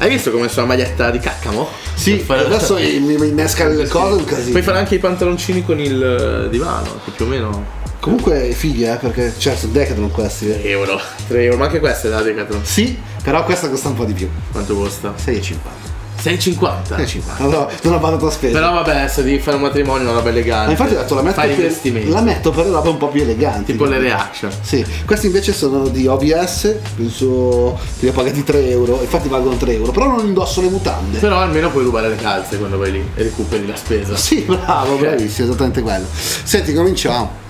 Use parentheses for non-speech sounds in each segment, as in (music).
Hai visto come sono la maglietta di caccamo? Sì, adesso mi, mi innesca il coso un casino. Puoi fare anche i pantaloncini con il eh, divano, che più o meno Comunque fighi, eh, perché cioè sono Decathlon questi. eh. 3 euro. 3 euro, ma anche questa è da Decathlon. Sì, però questa costa un po' di più. Quanto costa? 6,50. 6,50. 6,50. No, non ho vadato a spesa. Però vabbè, se devi fare un matrimonio una roba elegante. Ma infatti ho detto la metto, Fai per, investimenti. la metto per robe un po' più eleganti. Tipo le reaction. Sì, questi invece sono di OBS, penso li ho pagati 3 euro, infatti valgono 3 euro, però non indosso le mutande. Però almeno puoi rubare le calze quando vai lì e recuperi la spesa. Sì, bravo, bravissimo, esattamente quello. Senti, cominciamo.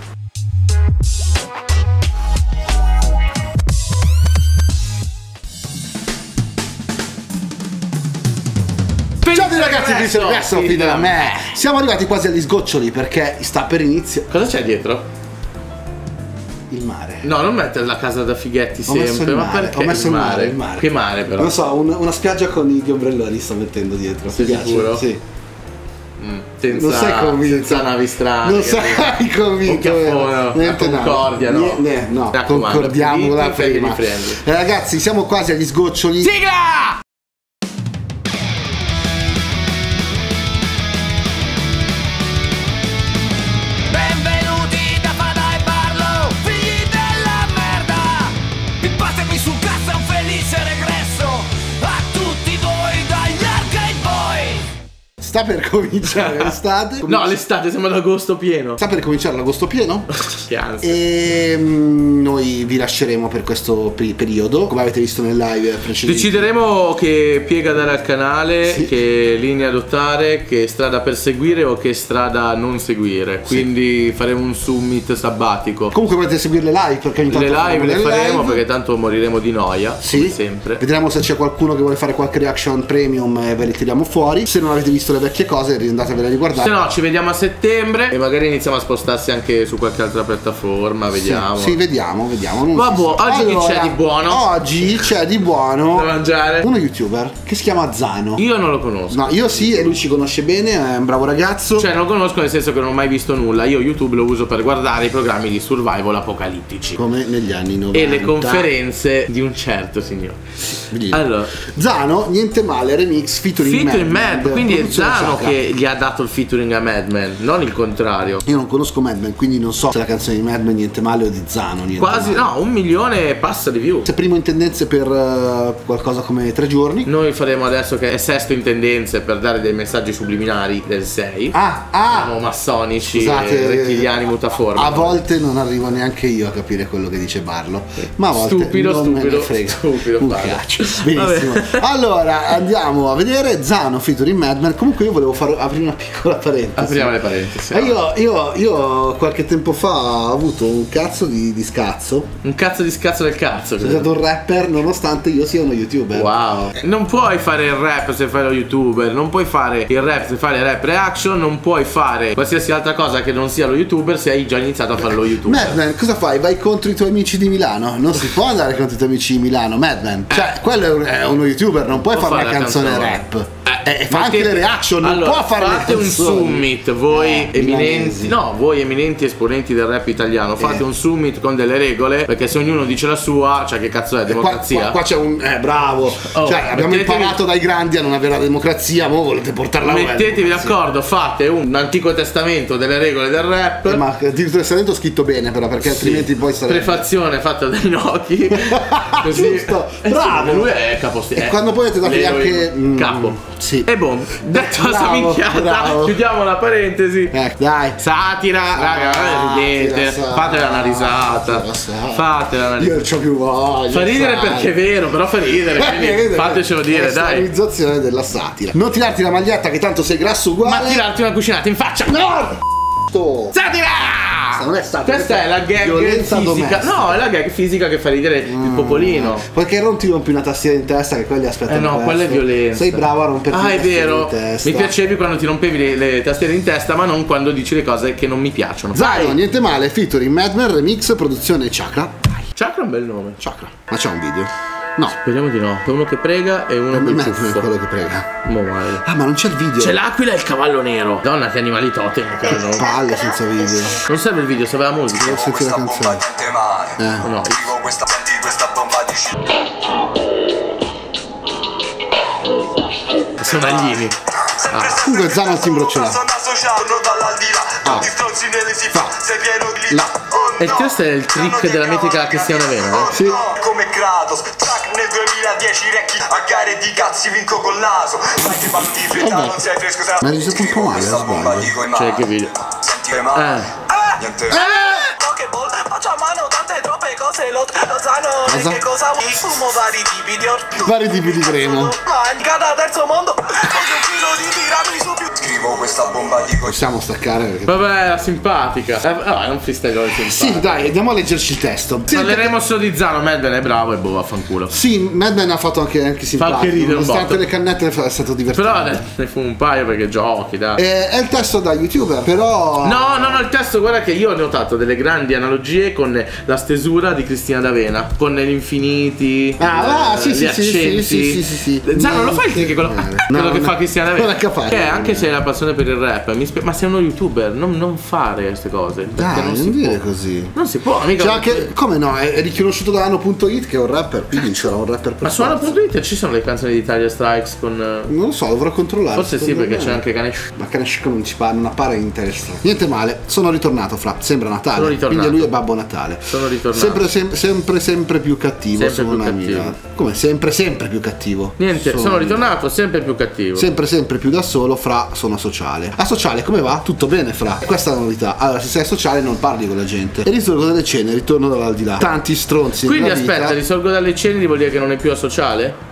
Ragazzi, qui sono adesso Figli fino a della me. Siamo arrivati quasi agli sgoccioli perché sta per inizio Cosa c'è dietro? il mare. No, non mettere la casa da fighetti Ho messo sempre, ma mare, perché ho messo il mare? il mare. Che mare però? Non so, un- una spiaggia con gli ombrelloni sto mettendo dietro. Sei Ti piace? sicuro? Sì. Mm, senza, Non sei convinto. senza navi strane. Non sei (laughs) convinto. Un una no. Concordia, no. Niente, no, concordiamola prima. friendly. Eh, ragazzi, siamo quasi agli sgoccioli. Sigla! Sta per cominciare (laughs) l'estate. No, l'estate sembra l'agosto pieno. Sta per cominciare l'agosto pieno. (laughs) Che ansia. E mm, noi vi lasceremo per questo peri- periodo, come avete visto nel live precedente. Decideremo che piega dare al canale, Sì. che linea adottare, che strada perseguire o che strada non seguire. Quindi faremo un summit sabbatico. Comunque potete seguire le live perché ogni tanto Le live le faremo live. perché tanto moriremo di noia, Sì, come sempre. Vedremo se c'è qualcuno che vuole fare qualche reaction premium e ve le tiriamo fuori. Se non avete visto le vecchie cose, andatevele a riguardare. Se no, ci vediamo a settembre e magari iniziamo a spostarsi anche su qualche altra piattaforma. Vediamo. Sì, sì, vediamo, vediamo. non Vabbè, si sa. oggi chi c'è di buono? Oggi c'è di Da buono mangiare? uno youtuber che si chiama Zano. Io non lo conosco. No, io sì, e lui ci conosce bene, è un bravo ragazzo. Cioè, non lo conosco nel senso che non ho mai visto nulla. Io YouTube lo uso per guardare i programmi di survival apocalittici. come negli anni 90. E le conferenze di un certo signore. Allora, Zano, niente male, remix featuring, featuring Mad Mad, quindi è Zano Chakra. che gli ha dato il featuring a Madman, non il contrario. Io non conosco Madman, quindi non so se la canzone di Madman niente male o di Zano niente Quasi, male. no, un milione e passa di view. Se primo in tendenze per eh, qualcosa come tre giorni. Noi faremo adesso che è sesto in tendenze per dare dei messaggi subliminari del 6. Ah, ah! Siamo massonici Scusate, e rettiliani mutaformi. A volte non arrivo neanche io a capire quello che dice Barlo. Ma a volte Stupido, non me ne stupido, frega. stupido, Barlo. Benissimo. Allora andiamo a vedere Zano featuring Madman. Comunque io volevo fare, aprire una piccola parentesi. Apriamo le parentesi. Eh, io, io, io qualche tempo fa ho avuto un cazzo di, di scazzo. Un cazzo di scazzo del cazzo. Sono stato un rapper nonostante io sia uno youtuber. Wow. Non puoi fare il rap se fai lo youtuber, non puoi fare il rap se fai le rap reaction, non puoi fare qualsiasi altra cosa che non sia lo youtuber se hai già iniziato a fare lo youtuber. Madman, cosa fai? Vai contro i tuoi amici di Milano? Non si può andare contro i tuoi amici di Milano, Madman. Cioè, quello è, un- è uno youtuber, non puoi fare una fare la canzone, canzone. rap. Eh, e fa anche le reaction, non allora, può fare le fate un summit, voi Eh, eminenti, no, voi eminenti esponenti del rap italiano, fate Eh. un summit con delle regole, perché se ognuno dice la sua, cioè che cazzo è Qua, democrazia? qua- qua c'è un. Eh, bravo. Oh, cioè, abbiamo mettetevi- imparato dai grandi a non avere la democrazia, ma volete portarla avanti. Mettetevi d'accordo, fate un antico testamento delle regole del rap. Eh, ma il testamento scritto bene, però, perché altrimenti poi sarebbe. Prefazione fatta da Gnocchi. (laughs) Giusto, Eh sì, bravo. lui è caposti- E eh, quando poi avete dato anche, mm, capo. Sì. E boom, (laughs) detto questa Bravo, minchiata, bravo. chiudiamo la parentesi. Eh, dai. Satira, raga, Satira, ridete, fatela una risata. Fatela una Io risata. non c'ho più voglia. Fa ridere sai. perché è vero, però fa ridere, quindi Vedete? fatecelo dire, È la dai. realizzazione della satira. Non tirarti la maglietta che tanto sei grasso uguale. Ma tirarti una cucinata in faccia. No! Sto. Satira! Non è satira, Questa è la gag violenza fisica. domestica. No, è la gag fisica che fa ridere il popolino. Perché non ti rompi una tastiera in testa che quelli aspettano Eh no, questo. quella è violenza. Sei bravo a romperti Ah, è vero. Mi piacevi quando ti rompevi le, le tastiere in testa, ma non quando dici le cose che non mi piacciono. Vai. niente male, featuring Madman, remix, produzione Chakra. Chakra è un bel nome. Chakra. Ma c'è un video? No. Speriamo di no. C'è uno che prega e uno che Madman è ciuffo. quello che prega. Mo male. Ah, ma non c'è il video. C'è l'aquila e il cavallo nero. Donna, che animali totem, caro. Palle senza video. Non serve il video, serve la musica. Devo sentire la canzone. Eh. No. Vivo questa, senti questa bomba di shit. Sono aglini. Ah. Comunque Zano al timbro ce l'ha. Sono associato dall'aldilà. Tanti stronzi nelle si fa. Sei E questo è il trick della mitica Cristiana Vena, eh? Sì. Come Kratos, track nel 2010 recchi a gare di cazzi vinco col naso. Vai che fretta, Vabbè. non sei fresco, sei Ma è risultato un po' male, bomba sbaglio? Cioè, mano. che video. Sentire male. Eh. Niente. Pokéball, faccio a mano tante troppe cose Lo, lo sanno che cosa vuoi Fumo vari tipi di orto Vari tipi di crema. Manca da terzo mondo Scrivo questa bomba dico Possiamo staccare perché... Vabbè, era simpatica. Eh, no, è un freestyle simpatico. Sì, dai, andiamo a leggerci il testo. Parleremo solo di Zano, Madden è bravo e boh, vaffanculo. Sì, Madman ha fatto anche, anche simpatico. anche ridere un Nonostante le cannette è stato divertente. Però ne, ne fu un paio perché giochi, dai. Eh, è il testo da youtuber, però... No, no, no, il testo, guarda che io ho notato delle grandi analogie con la stesura di Cristina D'Avena, con gli infiniti, Ah, ah, sì, eh, sì, sì, sì, sì, sì, sì, sì. Zano, No, lo fai il quello, no, quello no, che no. fa Cristina D'Avena? Non è capace. Eh, anche se hai la passione per il rap, mi spie- ma sei uno youtuber, non, non fare queste cose. Dai, non, non, si dire può. così. Non si può, mica. Cioè, anche, come no, è, è riconosciuto da Ano.it che è un rapper, quindi c'era un rapper per Ma su forza. Ano.it ci sono le canzoni di Italia Strikes con. eh, Non lo so, dovrò controllare. Forse sì, perché me. c'è anche Ganesh. Ma Kaneshiko non ci pa- non appare in testa. Niente male, sono ritornato, fra. Sembra Natale. Sono ritornato. Quindi lui è Babbo Natale. Sono ritornato. Sempre, sem- sempre, sempre più cattivo. Sempre sono più una cattivo. mira. Come? Sempre, sempre più cattivo. Niente, sono ritornato sempre più cattivo. Sempre, sempre più da solo, fra sono sociale. A sociale come va? Tutto bene, fra. Questa è la novità. Allora, se sei sociale non parli con la gente. E risorgo dalle cene, ritorno dall'aldilà. Tanti stronzi. Quindi nella vita. aspetta, risorgo dalle ceneri vuol dire che non è più asociale?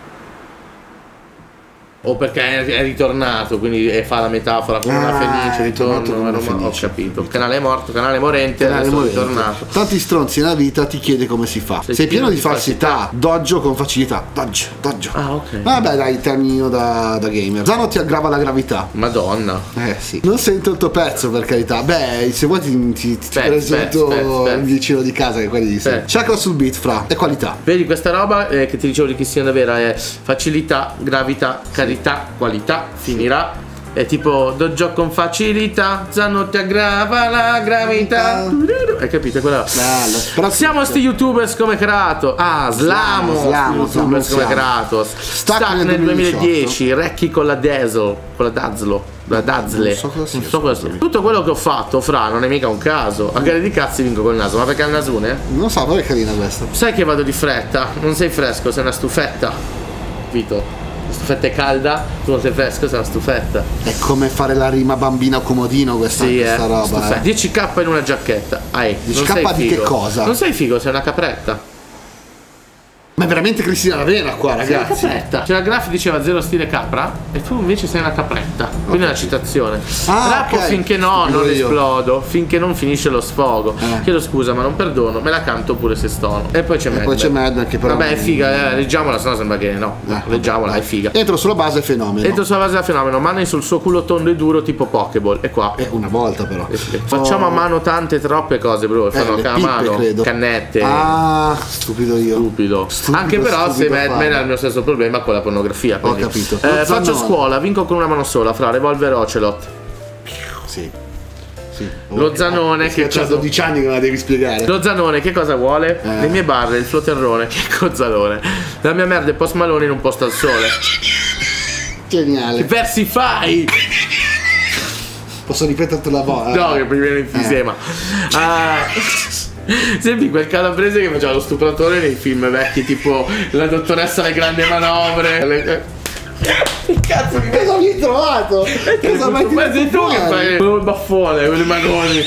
O perché è, ritornato, quindi fa la metafora come una Ah, felice, è ritorno, una Roma- ho capito. Canale è morto, canale morente, Canale morente. ritornato. Tanti stronzi nella vita ti chiede come si fa. Sei, pieno di falsità, doggio con facilità. Doggio, doggio. Ah, ok. Vabbè, dai, termino da, da gamer. Zano ti aggrava la gravità. Madonna. Eh sì. Non sento il tuo pezzo per carità. Beh, se vuoi ti, ti, ti Aspetta, presento aspetta, aspetta. il vicino di casa che quelli di Aspetta. Chakra sul beat, fra. E qualità. Vedi questa roba eh, che ti dicevo di Cristina Davera è facilità, gravità, carità, qualità, finirà. È tipo do gioco con facilità, Zano ti aggrava la gravità. Hai capito? Quella. Però Siamo sti youtubers come Kratos. Ah, Slamo. Slamo, youtubers Slamo, come. Kratos. Stack Stack nel nel 2018. 2010. Recchi con la Dazzle. Con la Dazzlo. La Dazzle. Non so cosa sia, so cosa sia. Tutto quello che ho fatto, fra, non è mica un caso. A gare di cazzi vinco col naso. Ma perché ha il nasone? Non so, però è carina questa. Sai che vado di fretta? Non sei fresco, sei una stufetta. Vito. La stufetta è calda, tu non sei fresco, sei una stufetta. È come fare la rima bambina comodino questa, Sì, eh. questa roba. stufetta. eh. 10k in una giacchetta. Ai, 10K non sei di figo. che cosa? Non sei figo, sei una capretta. Ma è veramente Cristina Ravena qua, ragazzi. capretta. Cioè la graf diceva zero stile capra e tu invece sei una capretta. Quindi è una citazione. Ah, Rappo ok. finché no, non io. esplodo, finché non finisce lo sfogo. Eh. Chiedo scusa, ma non perdono, me la canto pure se stono. E poi c'è Mad poi c'è. Madman che però. Vabbè, è figa, eh, leggiamola, sennò sembra che no. Eh, leggiamola, è figa. Entro sulla base fenomeno. Entro sulla base fenomeno, mani sul suo culo tondo e duro tipo Pokéball. E qua. Eh, una volta però. Facciamo a mano tante troppe cose, bro. Fanno le a mano, credo. cannette. Ah, stupido io. Stupido. Stupido, Anche però se Mad Men ha il mio stesso problema con la pornografia. quindi. capito. Eh, faccio scuola, vinco con una mano sola, fra Revolver Ocelot. Sì. Sì. Lo Zanone che cosa- 12 anni che me la devi spiegare. Lo Zanone che cosa vuole? Eh. Le mie barre, il floterrone, che cozzalone. La mia merda è post malone in un posto al sole. Geniale. versi fai? Posso ripeterti la voce? No, che mi viene in fisema. Ah, (laughs) Senti quel calabrese che faceva lo stupratore nei film vecchi, tipo La dottoressa alle grandi manovre. le- Che cazzo mi Cosa mi hai trovato? Cosa mai Ma sei tu che fai il baffone con i manoni.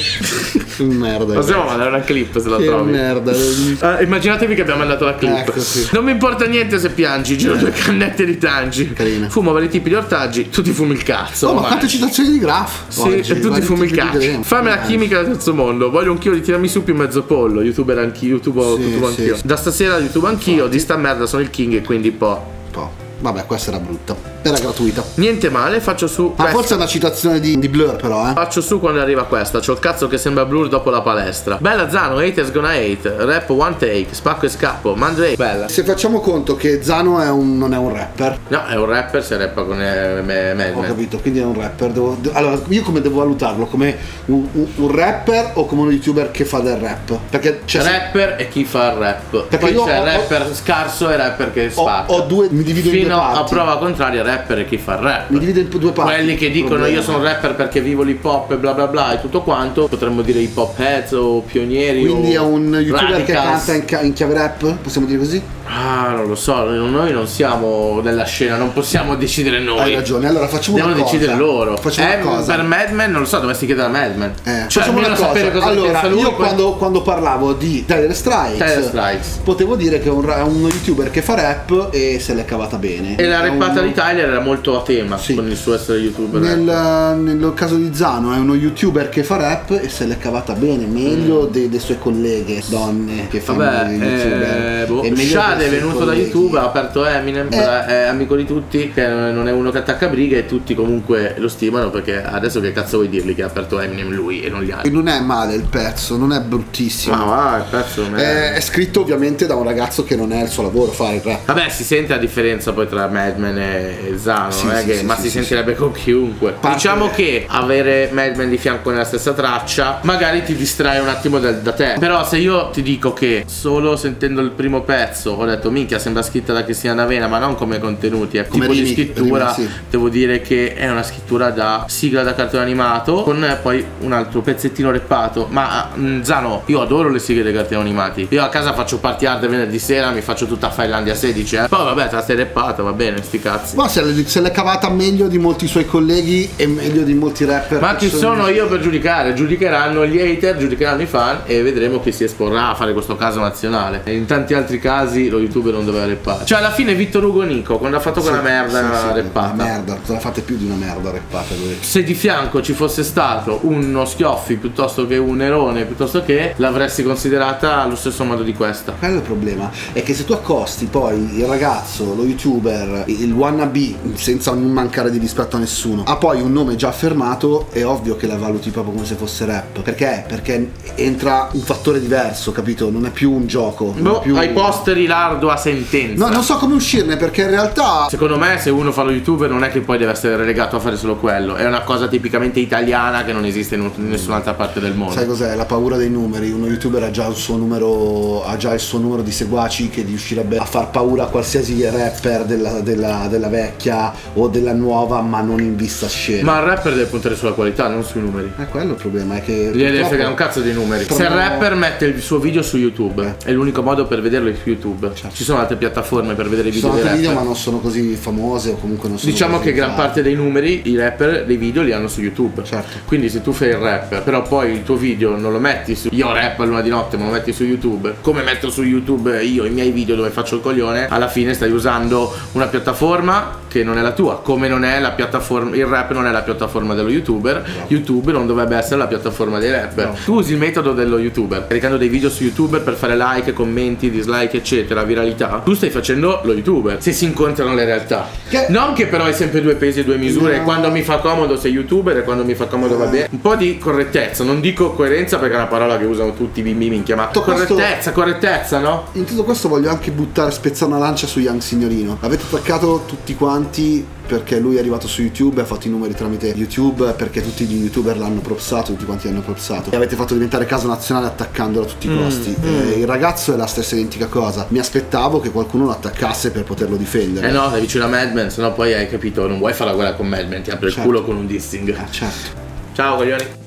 Che merda. Possiamo mandare una clip se la Che trovi. merda. Ah, immaginatevi che abbiamo mandato la clip. Ecco, sì. Non mi importa niente se piangi, giro due cannette di tangi. Carina. Fumo vari tipi di ortaggi, tu ti fumi il cazzo. Oh, ma quante citazioni di Graf? Sì, oggi, e tu ti fumi il cazzo. Fammi la Eh. chimica del terzo mondo. Voglio un chilo di tiramisù più mezzo pollo. Youtuber anch'io. YouTube, Sì, YouTube anch'io. sì. Da stasera YouTube anch'io. Di sta merda sono il king e quindi po'. Oh, Vabbè, questa era brutta. Era gratuita. Niente male, faccio su. Ma forse è una citazione di, di Blur, però, eh. Faccio su quando arriva questa, c'ho il cazzo che sembra blur dopo la palestra. Bella Zano, haters gonna hate, rap one take, spacco e scappo, Mandre. Bella. Se facciamo conto che Zano è un- non è un rapper, No, è un rapper se rappa con eh, me, me, ho me. capito, quindi è un rapper. devo- de- allora, io come devo valutarlo? Come un, un- un rapper o come uno youtuber che fa del rap? Perché c'è Rapper e chi fa il rap. Perché Poi c'è ho- rapper scarso e rapper che ho, spacca. ho due, mi divido in due Fino a parti. prova contraria, rapper e chi fa rap. Mi divido in due parti. Quelli che dicono problema. io sono rapper perché vivo l'hip hop e bla bla bla e tutto quanto, potremmo dire hip hop heads o pionieri Quindi è un youtuber che radicals. canta in, in chiave rap? Possiamo dire così? Ah, non lo so, noi non siamo della scena, non possiamo decidere noi. Hai ragione, allora facciamo Devono una cosa. decidere loro. Facciamo Eh, una cosa. Per Mad Men non lo so, dovresti chiedere a Mad Men. Eh, cioè, facciamo una cosa. cosa allora, lui. io poi- quando, quando parlavo di Tyler Strikes, Tyler Strikes. potevo dire che è un, è uno youtuber che fa rap e se l'è cavata bene. E la rappata uno- di Tyler era molto a tema Sì. con il suo essere youtuber. Nel, nel caso di Zano è uno youtuber che fa rap e se l'è cavata bene, meglio Mm. delle sue colleghe donne che fanno Vabbè, youtuber. eh, boh, E meglio Shad è venuto da. YouTube, ha aperto Eminem, Eh. è amico di tutti, che non è uno che attacca brighe e tutti comunque lo stimano perché adesso che cazzo vuoi dirgli che ha aperto Eminem lui e non gli E altri? non è male il pezzo, non è bruttissimo. Ma va, il pezzo non È, è scritto ovviamente da un ragazzo che non è il suo lavoro fare il rap. Vabbè, si sente la differenza poi tra Mad Men e Zano, Sì, è sì, che- sì, ma sì, si sì, sentirebbe con chiunque. Parte- Diciamo che avere Mad Men di fianco nella stessa traccia magari ti distrae un attimo da, da te. Però se io ti dico che solo sentendo il primo pezzo ho detto minchia sembra scritta da Cristiana Avena, ma non come contenuti, è Come tipo di rimi- scrittura, rimi, sì. devo dire che è una scrittura da sigla da cartone animato con poi un altro pezzettino reppato. Ma mm, Zano, io adoro le sigle dei cartoni animati. Io a casa faccio party hard venerdì sera, mi faccio tutta Finlandia 16, eh. Poi vabbè, te la sei reppata, va bene, sti cazzi. Ma se, l'è- se l'è cavata meglio di molti suoi colleghi e meglio di molti rapper. Ma chi sono io per giudicare? Giudicheranno gli hater, giudicheranno i fan e vedremo chi si esporrà a fare questo caso nazionale. E in tanti altri casi lo youtuber non doveva reppare. Cioè alla fine Vittor Ugo Nico, quando ha fatto quella Sì, merda sì, sì, reppata. Una merda, la fate più di una merda reppata lui. Se di fianco ci fosse stato uno schioffi piuttosto che un erone, piuttosto che l'avresti considerata allo stesso modo di questa. Quello è il problema, è che se tu accosti poi il ragazzo, lo youtuber, il wannabe, senza non mancare di rispetto a nessuno, ha poi un nome già affermato, è ovvio che la valuti proprio come se fosse rap. Perché? Perché entra un fattore diverso, capito? Non è più un gioco. non è Boh, più... ai posteri l'ardua sentenza. No, non so come uscirne perché in realtà Secondo me se uno fa lo youtuber non è che poi deve essere relegato a fare solo quello, è una cosa tipicamente italiana che non esiste in nessun'altra parte del mondo. Sai cos'è? La paura dei numeri. Uno youtuber ha già il suo numero. Ha già il suo numero di seguaci che riuscirebbe a far paura a qualsiasi rapper della, della- della vecchia o della nuova, ma non in vista scena. Ma il rapper deve puntare sulla qualità, non sui numeri. è quello il problema, è che. Gli deve fregare un cazzo dei numeri. Se il rapper mette il suo video su YouTube, è l'unico modo per vederlo su YouTube. Ci sono altre piattaforme per vedere i Ci video sono dei altri video, ma non sono così famose o comunque non sono. Diciamo che gran parte dei numeri i rapper dei video li hanno su YouTube. Certo. Quindi se tu fai il rap, però poi il tuo video non lo metti su io rap a luna di notte, ma lo metti su YouTube, come metto su YouTube io i miei video dove faccio il coglione, alla fine stai usando una piattaforma che non è la tua, come non è la piattaforma il rap non è la piattaforma dello YouTuber, YouTube non dovrebbe essere la piattaforma dei rapper. Tu usi il metodo dello YouTuber, caricando dei video su YouTube per fare like, commenti, dislike, eccetera, viralità. Tu stai facendo lo YouTuber. Se si incontrano le realtà. Che- Non che però hai sempre due pesi e due misure, No. quando mi fa comodo sei youtuber e quando mi fa comodo va bene. Un po' di correttezza, non dico coerenza perché è una parola che usano tutti i bimbi minchia, ma Tutto questo- correttezza, correttezza, no? In tutto questo voglio anche buttare, spezzare una lancia su Young Signorino. L'avete attaccato tutti quanti perché lui è arrivato su YouTube e ha fatto i numeri tramite YouTube perché tutti gli youtuber l'hanno propsato, tutti quanti l'hanno propsato. E avete fatto diventare caso nazionale attaccandolo a tutti Mm, i costi. Eh, il ragazzo è la stessa identica cosa. Mi aspettavo che qualcuno lo attaccasse per poterlo difendere. Eh no, sei vicino a Mad Men, sennò poi hai capito, non vuoi fare la guerra con Mad Men, ti apre il Certo. culo con un dissing. Eh, certo. Ciao coglioni.